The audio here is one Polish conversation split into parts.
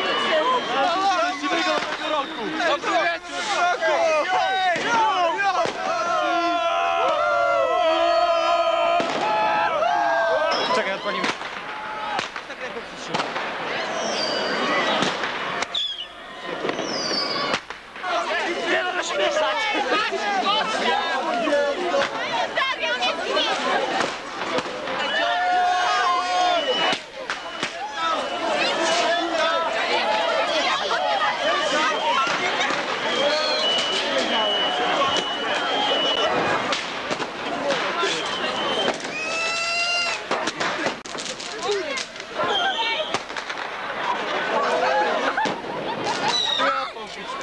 Szczęśliwego nowego roku! Dobry wieczór! Czekaj, odpalimy. Nie no, śmieszać!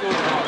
Good.